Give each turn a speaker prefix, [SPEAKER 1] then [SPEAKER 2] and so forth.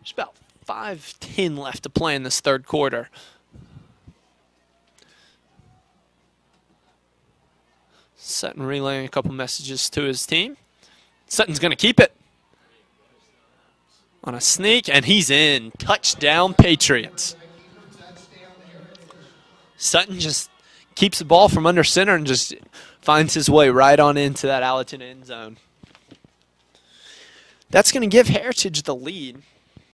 [SPEAKER 1] There's about five ten left to play in this third quarter. Sutton relaying a couple messages to his team. Sutton's going to keep it on a sneak, and he's in. Touchdown, Patriots. Sutton just keeps the ball from under center and just finds his way right on into that Allatoona end zone. That's going to give Heritage the lead.